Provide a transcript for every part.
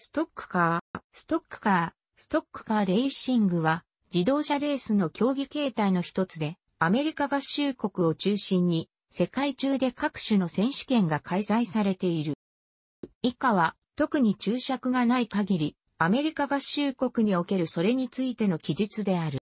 ストックカー、ストックカー、ストックカーレーシングは自動車レースの競技形態の一つで、アメリカ合衆国を中心に世界中で各種の選手権が開催されている。以下は特に注釈がない限り、アメリカ合衆国におけるそれについての記述である。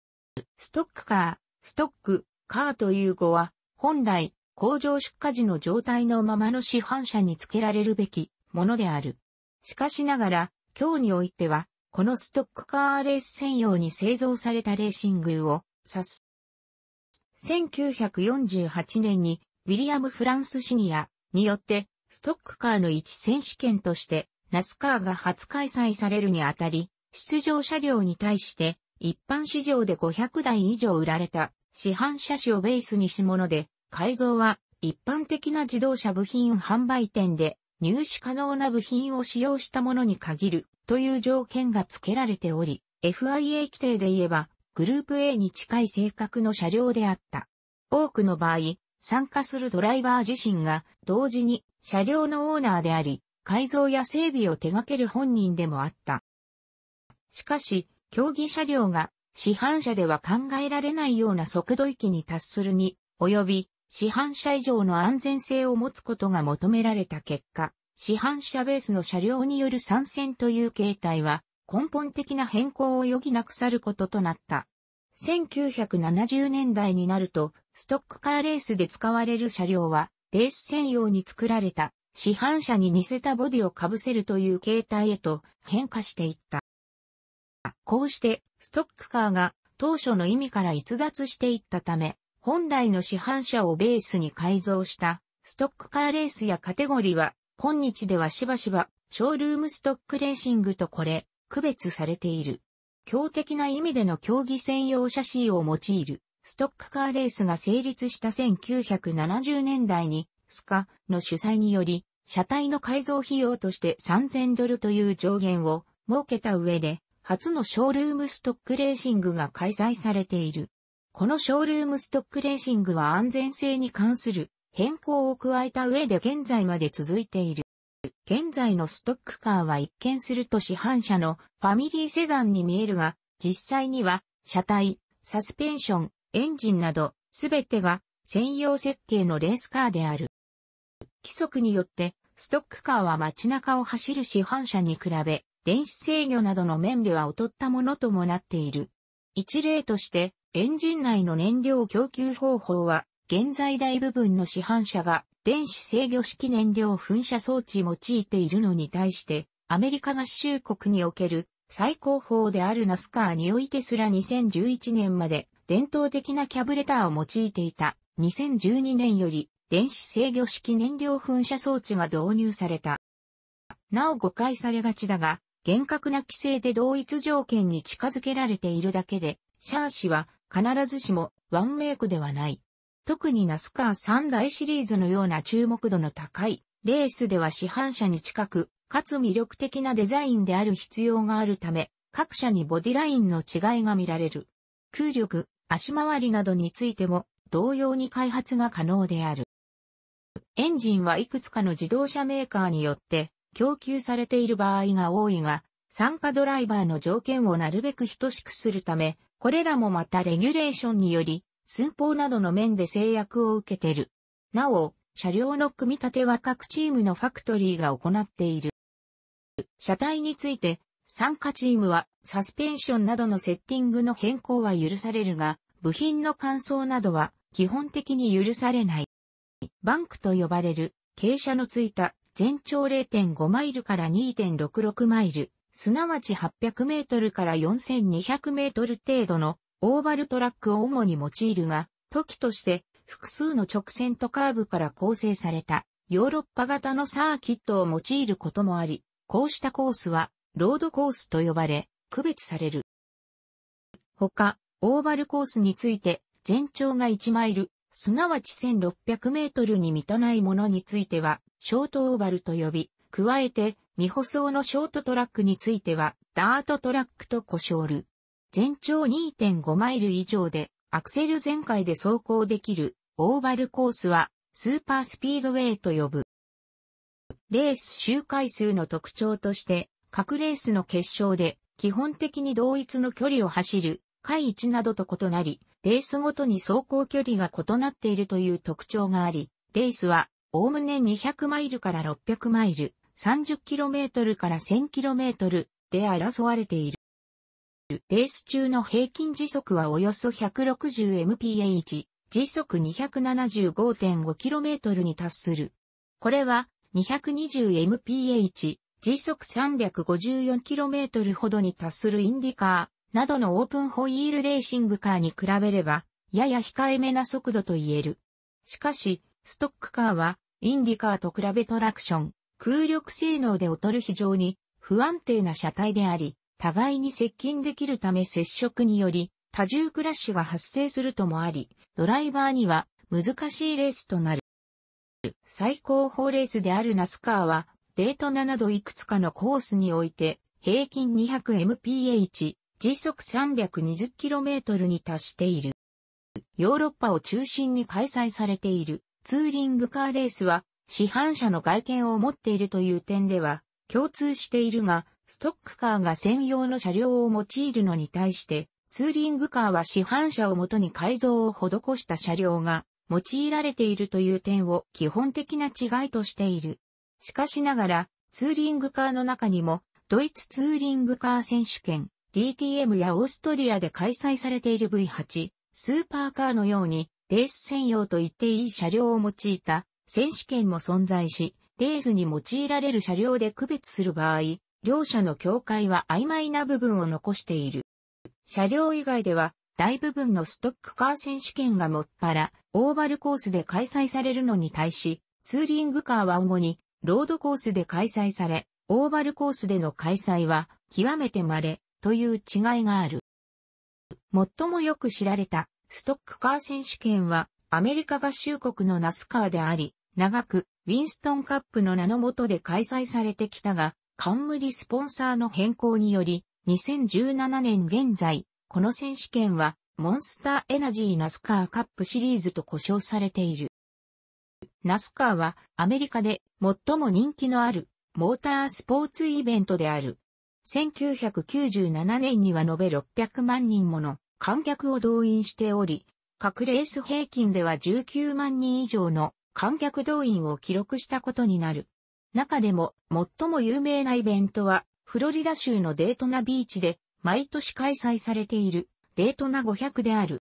ストックカー、ストック、カーという語は、本来、工場出荷時の状態のままの市販車に付けられるべきものである。しかしながら、今日においては、このストックカーレース専用に製造されたレーシングを指す。1948年にウィリアム・フランスシニアによってストックカーの一選手権としてナスカーが初開催されるにあたり、出場車両に対して一般市場で500台以上売られた市販車種をベースにしもので、改造は一般的な自動車部品販売店で入手可能な部品を使用したものに限るという条件が付けられており、FIA 規定で言えばグループ A に近い性格の車両であった。多くの場合、参加するドライバー自身が同時に車両のオーナーであり、改造や整備を手掛ける本人でもあった。しかし、競技車両が市販車では考えられないような速度域に達するに、及び市販車以上の安全性を持つことが求められた結果、市販車ベースの車両による参戦という形態は根本的な変更を余儀なくさることとなった。1970年代になると、ストックカーレースで使われる車両は、レース専用に作られた市販車に似せたボディを被せるという形態へと変化していった。こうして、ストックカーが当初の意味から逸脱していったため、本来の市販車をベースに改造したストックカーレースやカテゴリーは今日ではしばしばショールームストックレーシングとこれ区別されている。強的な意味での競技専用シャシーを用いるストックカーレースが成立した1970年代にスカの主催により車体の改造費用として3000ドルという上限を設けた上で初のショールームストックレーシングが開催されている。このショールームストックレーシングは安全性に関する変更を加えた上で現在まで続いている。現在のストックカーは一見すると市販車のファミリーセダンに見えるが、実際には車体、サスペンション、エンジンなどすべてが専用設計のレースカーである。規則によってストックカーは街中を走る市販車に比べ、電子制御などの面では劣ったものともなっている。一例として、エンジン内の燃料供給方法は、現在大部分の市販車が電子制御式燃料噴射装置用いているのに対して、アメリカ合衆国における最高峰であるナスカーにおいてすら2011年まで伝統的なキャブレターを用いていた2012年より電子制御式燃料噴射装置が導入された。なお誤解されがちだが、厳格な規制で同一条件に近づけられているだけで、シャーシは必ずしもワンメイクではない。特にナスカー3大シリーズのような注目度の高いレースでは市販車に近く、かつ魅力的なデザインである必要があるため、各社にボディラインの違いが見られる。空力、足回りなどについても同様に開発が可能である。エンジンはいくつかの自動車メーカーによって供給されている場合が多いが、参加ドライバーの条件をなるべく等しくするため、これらもまたレギュレーションにより、寸法などの面で制約を受けている。なお、車両の組み立ては各チームのファクトリーが行っている。車体について、参加チームはサスペンションなどのセッティングの変更は許されるが、部品の乾燥などは基本的に許されない。バンクと呼ばれる傾斜のついた全長0.5マイルから2.66マイル、すなわち800メートルから4200メートル程度のオーバルトラックを主に用いるが、時として複数の直線とカーブから構成されたヨーロッパ型のサーキットを用いることもあり、こうしたコースはロードコースと呼ばれ、区別される。他、オーバルコースについて全長が1マイル、すなわち1600メートルに満たないものについては、ショートオーバルと呼び、加えて、未舗装のショートトラックについては、ダートトラックと呼称る。全長2.5マイル以上で、アクセル全開で走行できる、オーバルコースは、スーパースピードウェイと呼ぶ。レース周回数の特徴として、各レースの決勝で基本的に同一の距離を走る回1などと異なり、レースごとに走行距離が異なっているという特徴があり、レースはおおむね200マイルから600マイル、30km から 1000km で争われている。レース中の平均時速はおよそ 160mph、時速 275.5km に達する。これは 220mph、時速 354km ほどに達するインディカーなどのオープンホイールレーシングカーに比べれば、やや控えめな速度と言える。しかし、ストックカーは、インディカーと比べトラクション、空力性能で劣る非常に不安定な車体であり、互いに接近できるため接触により多重クラッシュが発生するともあり、ドライバーには難しいレースとなる。最高峰レースであるナスカーは、デートナなどいくつかのコースにおいて、平均 200mph、時速 320km に達している。ヨーロッパを中心に開催されているツーリングカーレースは、市販車の外見を持っているという点では共通しているが、ストックカーが専用の車両を用いるのに対して、ツーリングカーは市販車をもとに改造を施した車両が用いられているという点を基本的な違いとしている。しかしながら、ツーリングカーの中にも、ドイツツーリングカー選手権、DTM やオーストリアで開催されている V8、スーパーカーのように、レース専用と言っていい車両を用いた選手権も存在し、レースに用いられる車両で区別する場合、両者の境界は曖昧な部分を残している。車両以外では、大部分のストックカー選手権がもっぱら、オーバルコースで開催されるのに対し、ツーリングカーは主に、ロードコースで開催され、オーバルコースでの開催は、極めて稀、という違いがある。最もよく知られたストックカー選手権はアメリカ合衆国のナスカーであり、長くウィンストンカップの名の下で開催されてきたが、冠スポンサーの変更により、2017年現在、この選手権はモンスターエナジーナスカーカップシリーズと呼称されている。ナスカーはアメリカで最も人気のあるモータースポーツイベントである。1997年には延べ600万人もの観客を動員しており、各レース平均では19万人以上の観客動員を記録したことになる。中でも最も有名なイベントは、フロリダ州のデートナビーチで毎年開催されているデートナ500である。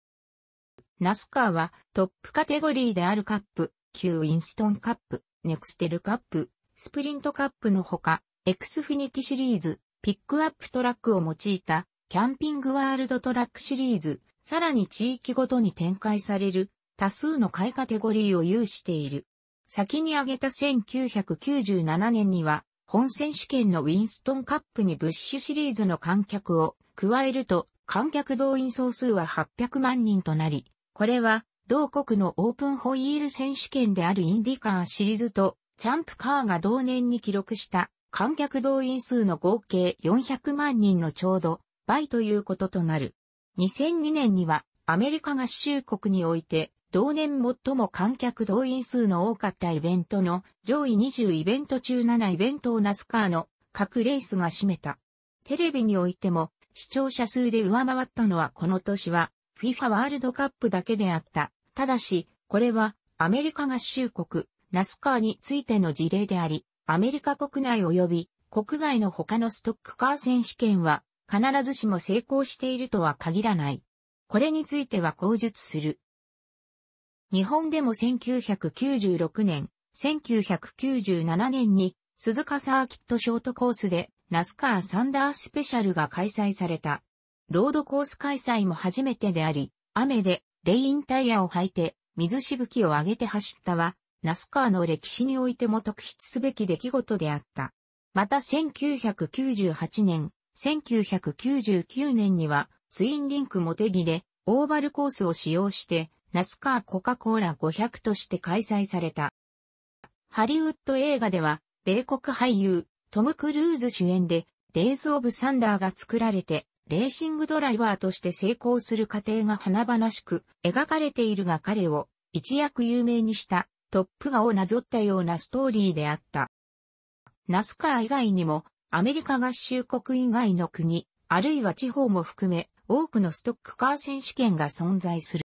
ナスカーはトップカテゴリーであるカップ、旧ウィンストンカップ、ネクステルカップ、スプリントカップのほか、エクスフィニティシリーズ、ピックアップトラックを用いたキャンピングワールドトラックシリーズ、さらに地域ごとに展開される多数の買いカテゴリーを有している。先に挙げた1997年には本選手権のウィンストンカップにブッシュシリーズの観客を加えると観客動員総数は800万人となり、これは同国のオープンホイール選手権であるインディカーシリーズとチャンプカーが同年に記録した観客動員数の合計400万人のちょうど倍ということとなる。2002年にはアメリカ合衆国において同年最も観客動員数の多かったイベントの上位20イベント中7イベントをナスカーの各レースが占めた。テレビにおいても視聴者数で上回ったのはこの年は FIFA ワールドカップだけであった。ただし、これはアメリカ合衆国、ナスカーについての事例であり、アメリカ国内及び国外の他のストックカー選手権は必ずしも成功しているとは限らない。これについては口述する。日本でも1996年、1997年に鈴鹿サーキットショートコースでナスカーサンダースペシャルが開催された。ロードコース開催も初めてであり、雨でレインタイヤを履いて水しぶきを上げて走ったはナスカーの歴史においても特筆すべき出来事であった。また1998年、1999年にはツインリンクモテギでオーバルコースを使用してナスカーコカ・コーラ500として開催された。ハリウッド映画では米国俳優トム・クルーズ主演でデイズ・オブ・サンダーが作られてレーシングドライバーとして成功する過程が華々しく描かれているが彼を一躍有名にしたトップ画をなぞったようなストーリーであった。ナスカー以外にも、アメリカ合衆国以外の国、あるいは地方も含め、多くのストックカー選手権が存在する。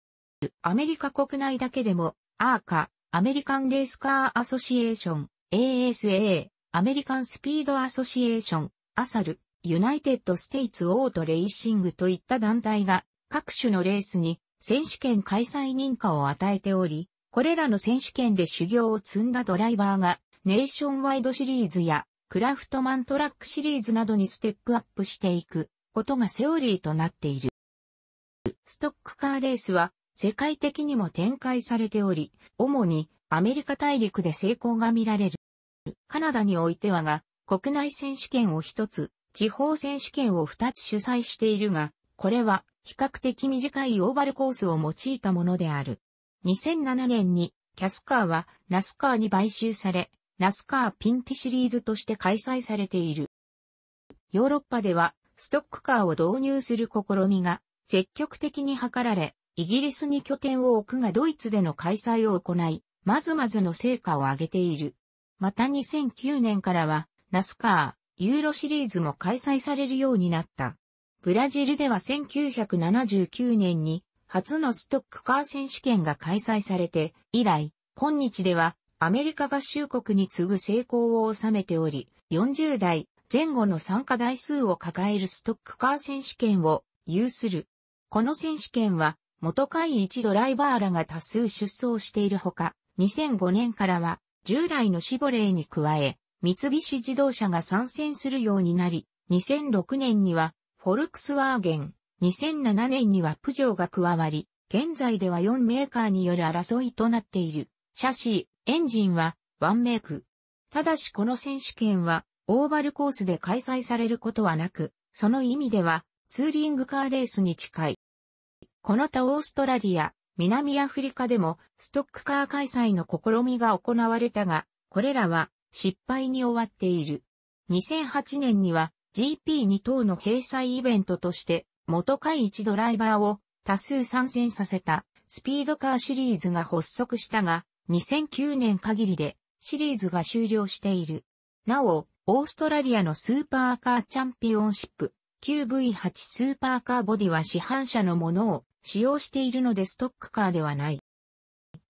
アメリカ国内だけでも、アーカ、アメリカンレースカーアソシエーション、ASA、アメリカンスピードアソシエーション、アサル、ユナイテッドステイツオートレーシングといった団体が各種のレースに選手権開催認可を与えており、これらの選手権で修行を積んだドライバーがネーションワイドシリーズやクラフトマントラックシリーズなどにステップアップしていくことがセオリーとなっている。ストックカーレースは世界的にも展開されており、主にアメリカ大陸で成功が見られる。カナダにおいてはが国内選手権を一つ、地方選手権を二つ主催しているが、これは比較的短いオーバルコースを用いたものである。2007年にキャスカーはナスカーに買収され、ナスカーピンティシリーズとして開催されている。ヨーロッパではストックカーを導入する試みが積極的に図られ、イギリスに拠点を置くがドイツでの開催を行い、まずまずの成果を上げている。また2009年からは、ナスカー、ユーロシリーズも開催されるようになった。ブラジルでは1979年に初のストックカー選手権が開催されて以来、今日ではアメリカ合衆国に次ぐ成功を収めており、40代前後の参加台数を抱えるストックカー選手権を有する。この選手権は元会一ドライバーらが多数出走しているほか、2005年からは従来のシボレーに加え、三菱自動車が参戦するようになり、2006年にはフォルクスワーゲン、2007年にはプジョーが加わり、現在では4メーカーによる争いとなっている。シャシー、エンジンはワンメイク。ただしこの選手権はオーバルコースで開催されることはなく、その意味ではツーリングカーレースに近い。この他オーストラリア、南アフリカでもストックカー開催の試みが行われたが、これらは失敗に終わっている。2008年には GP2 等の閉鎖イベントとして、元会一ドライバーを多数参戦させたスピードカーシリーズが発足したが、2009年限りでシリーズが終了している。なお、オーストラリアのスーパーカーチャンピオンシップ QV8 スーパーカーボディは市販車のものを使用しているのでストックカーではない。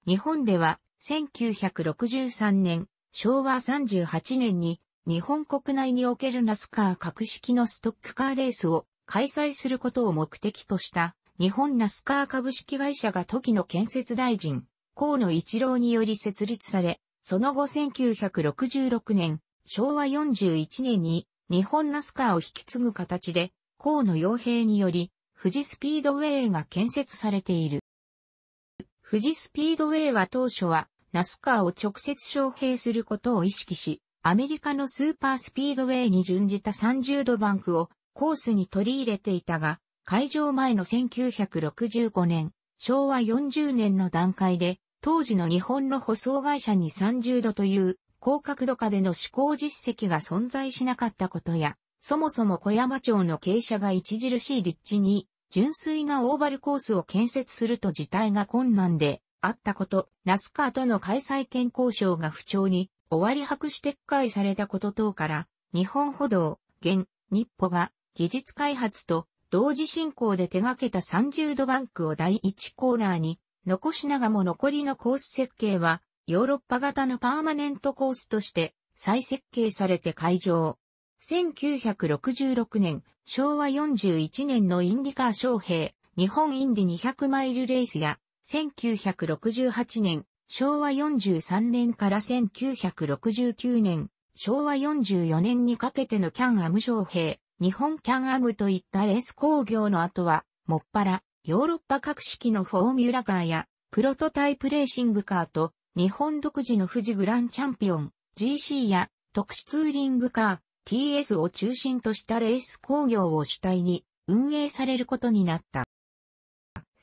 日本では1963年、昭和38年に日本国内におけるナスカー格式のストックカーレースを開催することを目的とした日本ナスカー株式会社が時の建設大臣、河野一郎により設立され、その後1966年、昭和41年に日本ナスカーを引き継ぐ形で、河野洋平により、富士スピードウェイが建設されている。富士スピードウェイは当初は、ナスカーを直接招聘することを意識し、アメリカのスーパースピードウェイに準じた30度バンクをコースに取り入れていたが、会場前の1965年、昭和40年の段階で、当時の日本の舗装会社に30度という高角度下での試行実績が存在しなかったことや、そもそも小山町の傾斜が著しい立地に、純粋なオーバルコースを建設すると事態が困難であったこと、ナスカーとの開催権交渉が不調に終わり白紙撤回されたこと等から、日本歩道、現、日歩が技術開発と同時進行で手掛けた30度バンクを第1コーナーに残しながらも残りのコース設計はヨーロッパ型のパーマネントコースとして再設計されて開場。1966年、昭和41年のインディカー招聘、日本インディ200マイルレースや、1968年、昭和43年から1969年、昭和44年にかけてのキャンアム招聘、日本キャンアムといったレース工業の後は、もっぱら、ヨーロッパ各式のフォーミュラカーや、プロトタイプレーシングカーと、日本独自の富士グランチャンピオン、GC や、特殊ツーリングカー、TS を中心としたレース工業を主体に運営されることになった。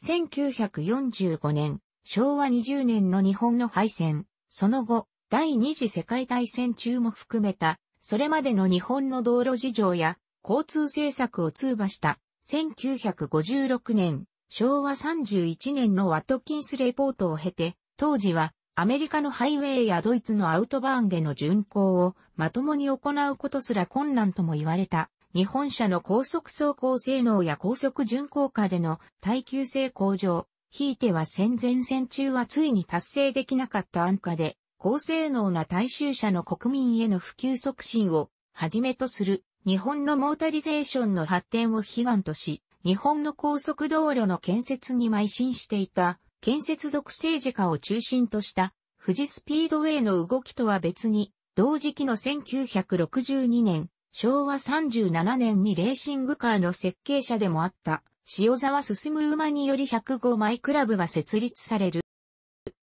1945年、昭和20年の日本の敗戦、その後、第二次世界大戦中も含めた、それまでの日本の道路事情や交通政策を通話した1956年、昭和31年のワトキンスレポートを経て、当時はアメリカのハイウェイやドイツのアウトバーンでの巡航をまともに行うことすら困難とも言われた。日本車の高速走行性能や高速巡航下での耐久性向上、ひいては戦前戦中はついに達成できなかった安価で、高性能な大衆車の国民への普及促進をはじめとする。日本のモータリゼーションの発展を悲願とし、日本の高速道路の建設に邁進していた建設属政治家を中心とした富士スピードウェイの動きとは別に、同時期の1962年、昭和37年にレーシングカーの設計者でもあった塩沢進馬により105マイクラブが設立される。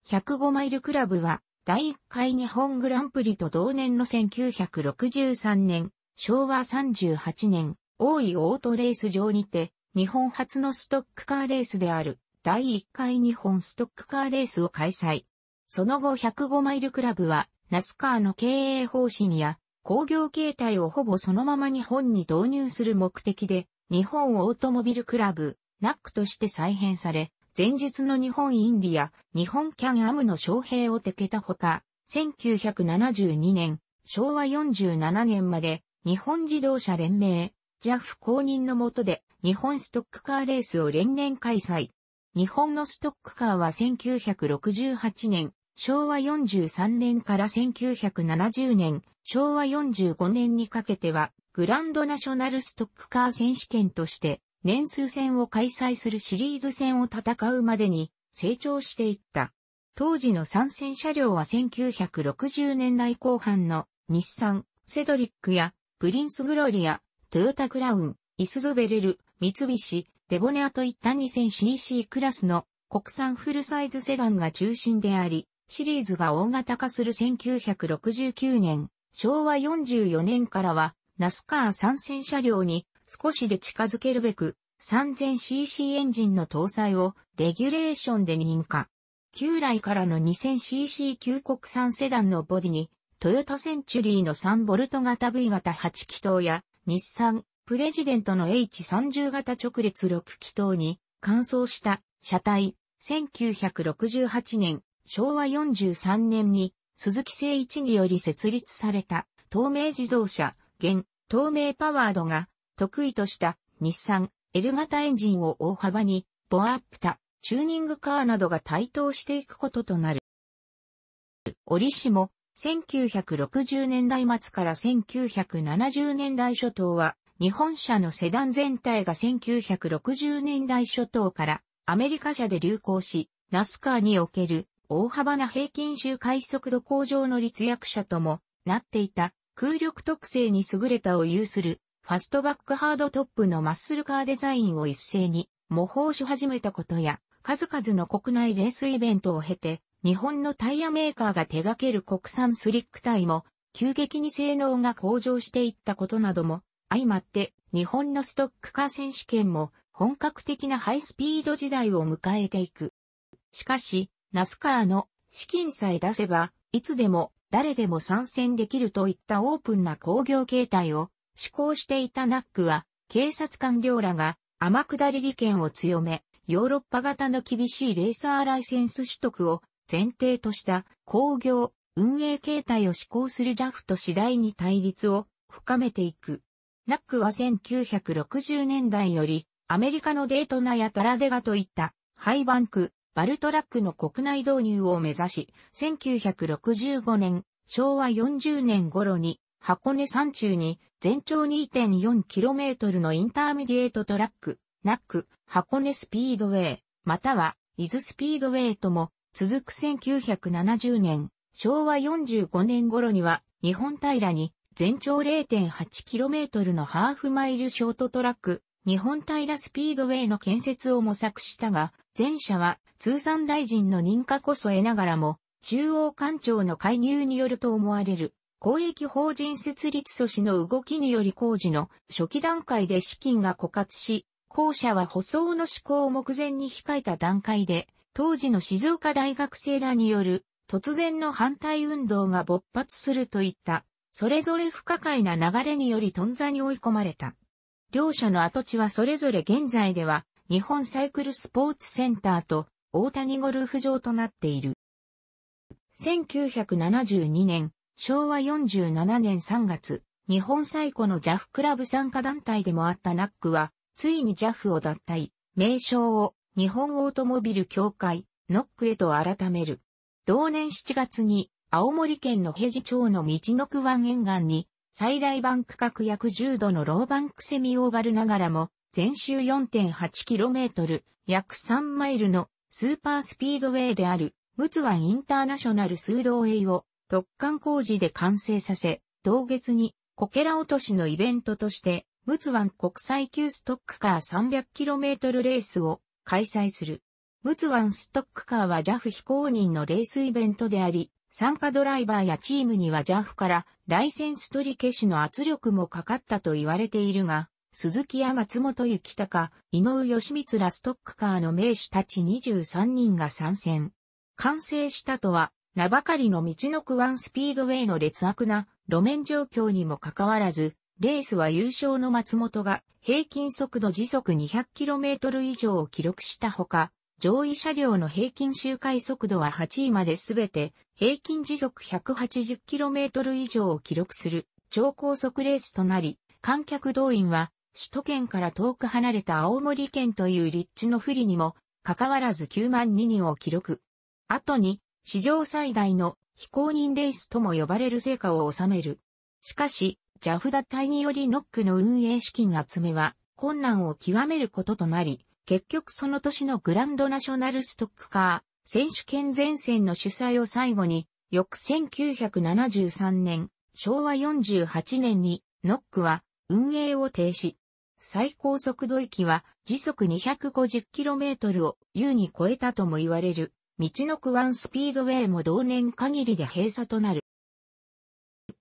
105マイルクラブは第1回日本グランプリと同年の1963年、昭和38年、大井オートレース場にて、日本初のストックカーレースである第1回日本ストックカーレースを開催。その後105マイルクラブは、ナスカーの経営方針や工業形態をほぼそのまま日本に導入する目的で、日本オートモビルクラブ、ナックとして再編され、前述の日本インディア、日本キャンアムの招聘を手けたほか、1972年、昭和47年まで、日本自動車連盟、JAF 公認の下で、日本ストックカーレースを連年開催。日本のストックカーは1968年、昭和43年から1970年、昭和45年にかけては、グランドナショナルストックカー選手権として、年数戦を開催するシリーズ戦を戦うまでに成長していった。当時の参戦車両は1960年代後半の日産、セドリックやプリンスグロリア、トヨタクラウン、イスズベレル、三菱、デボネアといった 2000cc クラスの国産フルサイズセダンが中心であり、シリーズが大型化する1969年、昭和44年からは、ナスカー参戦車両に少しで近づけるべく 3000cc エンジンの搭載をレギュレーションで認可。旧来からの 2000cc 旧国産セダンのボディにトヨタセンチュリーの3ボルト型 V 型8気筒や日産プレジデントの H30 型直列6気筒に乾燥した車体1968年昭和43年に鈴木誠一により設立された東名自動車現東名パワードが得意とした日産 L 型エンジンを大幅にボアアップたチューニングカーなどが台頭していくこととなる。折しも1960年代末から1970年代初頭は日本車のセダン全体が1960年代初頭からアメリカ車で流行し、ナスカーにおける大幅な平均周回速度向上の立役者ともなっていた空力特性に優れたを有するファストバックハードトップのマッスルカーデザインを一斉に模倣し始めたことや、数々の国内レースイベントを経て、日本のタイヤメーカーが手掛ける国産スリックタイも、急激に性能が向上していったことなども、相まって、日本のストックカー選手権も、本格的なハイスピード時代を迎えていく。しかし、ナスカーの資金さえ出せば、いつでも誰でも参戦できるといったオープンな工業形態を施行していたナックは、警察官僚らが天下り利権を強め、ヨーロッパ型の厳しいレーサーライセンス取得を前提とした興行、運営形態を志向する JAF と次第に対立を深めていく。ナックは1960年代よりアメリカのデートナやタラデガといったハイバンク、オーバルトラックの国内導入を目指し、1965年、昭和40年頃に箱根山中に全長 2.4km のインターミディエートトラック、ナック、箱根スピードウェイ、または伊豆スピードウェイとも続く1970年、昭和45年頃には日本平に全長 0.8km のハーフマイルショートトラック、日本平スピードウェイの建設を模索したが、前者は通産大臣の認可こそ得ながらも、中央官庁の介入によると思われる。公益法人設立阻止の動きにより工事の初期段階で資金が枯渇し、校舎は舗装の施行を目前に控えた段階で、当時の静岡大学生らによる突然の反対運動が勃発するといった、それぞれ不可解な流れにより頓挫に追い込まれた。両者の跡地はそれぞれ現在では、日本サイクルスポーツセンターと大谷ゴルフ場となっている。1972年、昭和47年3月、日本最古の JAF クラブ参加団体でもあったナックは、ついに JAF を脱退、名称を日本オートモビル協会、ノックへと改める。同年7月に、青森県の平治町の道の区湾沿岸に、最大バ区画約10度のローバンクセミオーバルながらも、全周 4.8km、約3マイルのスーパースピードウェイである、ムツワンインターナショナル数道ウェイを特艦工事で完成させ、同月にこけら落としのイベントとして、ムツワン国際級ストックカー 300km レースを開催する。ムツワンストックカーは JAF 非公認のレースイベントであり、参加ドライバーやチームには JAF からライセンス取り消しの圧力もかかったと言われているが、鈴木や松本幸隆、井上義光らストックカーの名手たち23人が参戦。完成したとは、名ばかりの道の区ワンスピードウェイの劣悪な路面状況にもかかわらず、レースは優勝の松本が平均速度時速 200km 以上を記録したほか、上位車両の平均周回速度は8位まですべて平均時速 180km 以上を記録する超高速レースとなり、観客動員は首都圏から遠く離れた青森県という立地の不利にもかかわらず9万2人を記録。後に史上最大の非公認レースとも呼ばれる成果を収める。しかし、ジャフ脱退によりノックの運営資金集めは困難を極めることとなり、結局その年のグランドナショナルストックカー選手権前線の主催を最後に、翌1973年、昭和48年にノックは運営を停止。最高速度域は時速 250km を優に超えたとも言われる、道の区ワンスピードウェイも同年限りで閉鎖となる。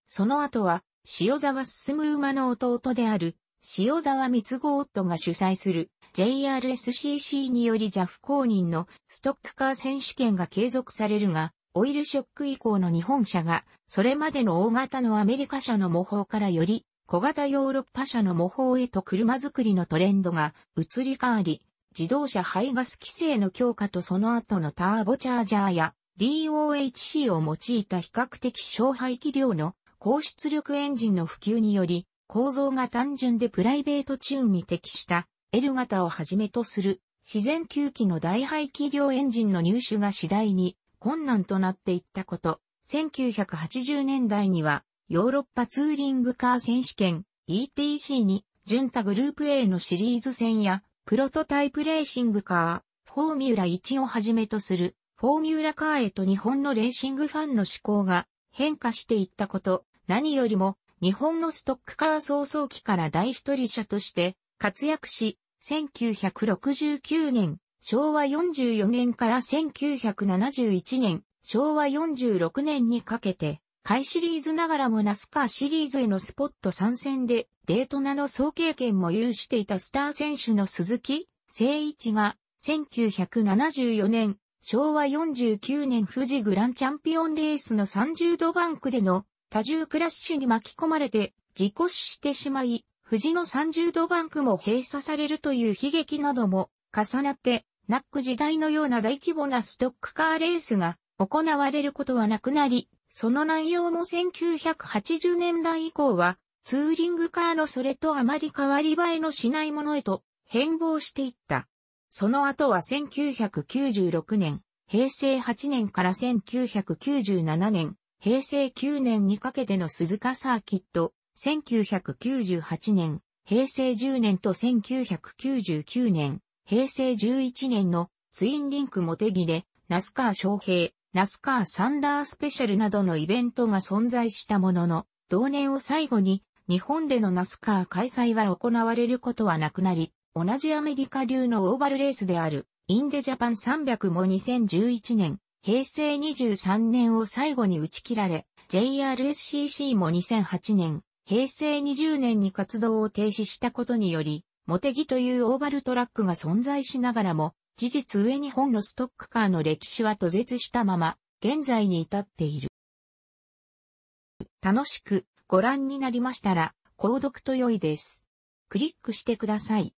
その後は、塩沢進馬の弟である、塩沢三号夫が主催する JRSCC により JAF 公認のストックカー選手権が継続されるが、オイルショック以降の日本車が、それまでの大型のアメリカ車の模倣からより小型ヨーロッパ車の模倣へと車作りのトレンドが移り変わり、自動車排ガス規制の強化とその後のターボチャージャーや DOHC を用いた比較的小排気量の高出力エンジンの普及により、構造が単純でプライベートチューンに適した L 型をはじめとする自然吸気の大排気量エンジンの入手が次第に困難となっていったこと、1980年代にはヨーロッパツーリングカー選手権 ETC に、ンタグループ A のシリーズ戦や、プロトタイプレーシングカー、フォーミュラ1をはじめとする、フォーミュラカーへと日本のレーシングファンの思考が変化していったこと、何よりも、日本のストックカー創造期から大一人者として活躍し、1969年、昭和44年から1971年、昭和46年にかけて、回シリーズながらもナスカーシリーズへのスポット参戦でデートナの総経験も有していたスター選手の鈴木誠一が1974年昭和49年富士グランチャンピオンレースの30度バンクでの多重クラッシュに巻き込まれて事故死してしまい、富士の30度バンクも閉鎖されるという悲劇なども重なって、ナック時代のような大規模なストックカーレースが行われることはなくなり、その内容も1980年代以降は、ツーリングカーのそれとあまり変わり映えのしないものへと変貌していった。その後は1996年、平成8年から1997年、平成9年にかけての鈴鹿サーキット、1998年、平成10年と1999年、平成11年のツインリンクモテギで、ナスカー昌平、ナスカーサンダースペシャルなどのイベントが存在したものの、同年を最後に日本でのナスカー開催は行われることはなくなり、同じアメリカ流のオーバルレースであるインデジャパン300も2011年、平成23年を最後に打ち切られ、JRSCC も2008年、平成20年に活動を停止したことにより、モテギというオーバルトラックが存在しながらも、事実上日本のストックカーの歴史は途絶したまま、現在に至っている。楽しくご覧になりましたら、購読と良いです。クリックしてください。